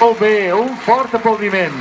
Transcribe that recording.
Molt bé, un fort aplaudiment.